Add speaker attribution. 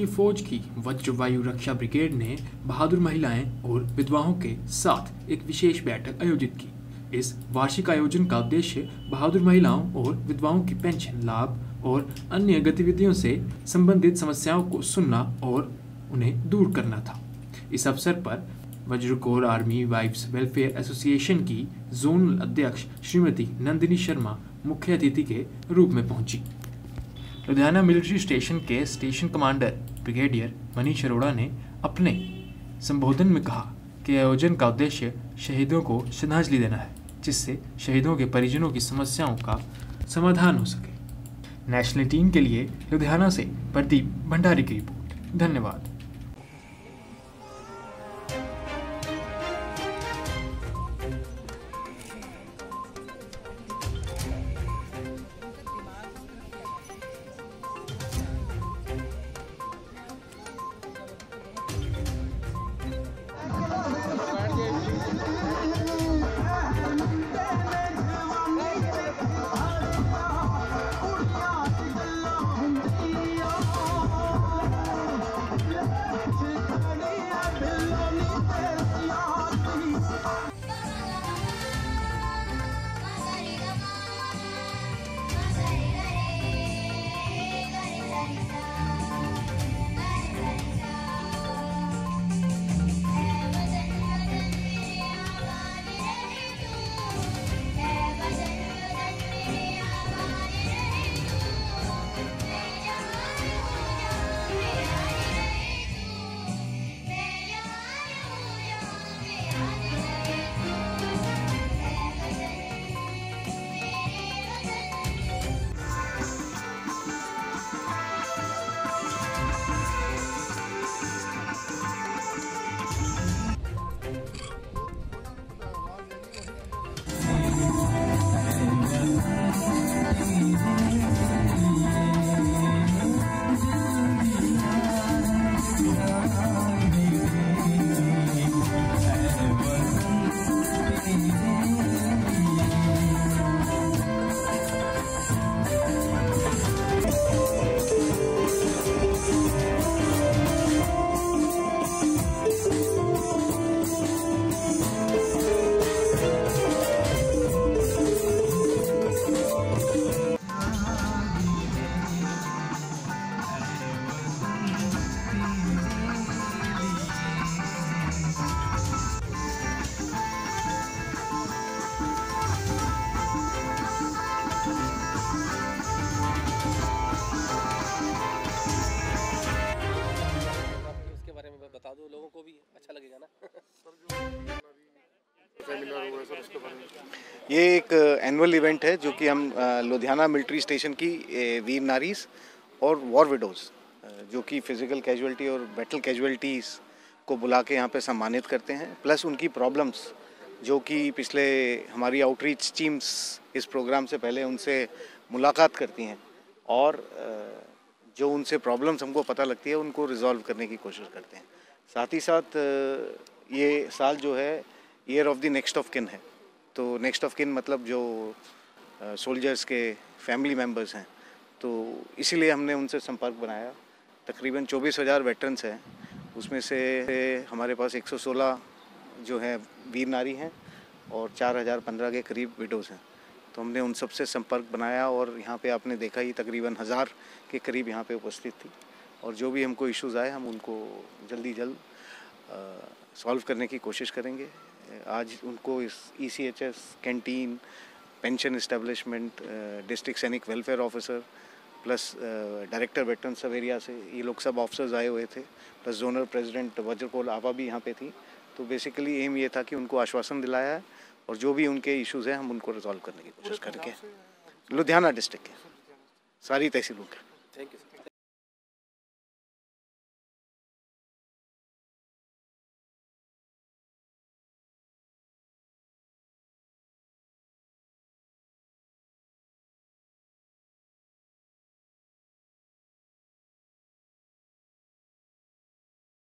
Speaker 1: भारतीय फौज की वज्र वायु रक्षा ब्रिगेड ने बहादुर महिलाएँ और विधवाओं के साथ एक विशेष बैठक आयोजित की। इस वार्षिक आयोजन का उद्देश्य बहादुर महिलाओं और विधवाओं की पेंशन लाभ और अन्य गतिविधियों से संबंधित समस्याओं को सुनना और उन्हें दूर करना था। इस अवसर पर Vajra Corps army wives welfare association की जोनल अध्यक्ष श्रीमती नंदिनी शर्मा मुख्य अतिथि के रूप में पहुँची। लुधियाना मिलिट्री स्टेशन के station commander brigadier Manish Arora ने अपने संबोधन में कहा कि आयोजन का उद्देश्य शहीदों को श्रद्धांजलि देना है, जिससे शहीदों के परिजनों की समस्याओं का समाधान हो सके। नेशनल टीम के लिए लुधियाना से प्रदीप भंडारी की रिपोर्ट। धन्यवाद।
Speaker 2: अच्छा लगेगा ना?
Speaker 3: ये एक एनुअल इवेंट है जो कि हम लुधियाना मिलिट्री स्टेशन की वीर नारीज और वॉर विडोज़ जो कि फ़िज़िकल कैजुअलिटी और बैटल कैजुअलिटीज़ को बुला के यहाँ पे सम्मानित करते हैं प्लस उनकी प्रॉब्लम्स जो कि पिछले हमारी आउटरीच टीम्स इस प्रोग्राम से पहले उनसे मुलाकात करती हैं और जो उनसे प्रॉब्लम्स हमको पता लगती है, उनको रिजॉल्व करने की कोशिश करते हैं। साथ ही साथ ये साल जो है year of the next of kin है। तो नेक्स्ट ऑफ़ किन मतलब जो सोल्जर्स के फैमिली मेंबर्स हैं। तो इसीलिए हमने उनसे संपर्क बनाया। तकरीबन चौबीस हज़ार वेटरन्स हैं। उसमें से हमारे पास 116 जो है वीर नारी हैं और 4015 के करीब विडोज़ हैं। तो हमने उन सबसे संपर्क बनाया और यहाँ पे आपने देखा ही तकरीबन हज़ार के करीब यहाँ पे उपस्थित थी। और जो भी हमको इश्यूज़ आए, हम उनको जल्दी जल्द सॉल्व करने की कोशिश करेंगे। आज उनको इस E C H S canteen pension establishment district Sainik welfare officer plus director veteran sub area से ये लोग सब ऑफिसर्स आए हुए थे। प्लस जोनल प्रेसिडेंट वज्रपोल आभा भी यहाँ पे थी। तो बेसिकली एम ये था कि उनको आश्वासन दिलाया है और जो भी उनके इश्यूज़ हैं हम उनको रिजॉल्व करने की कोशिश करके। लुधियाना डिस्ट्रिक्ट के। सारी तहसीलों के।
Speaker 2: Thank you